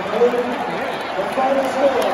The final score.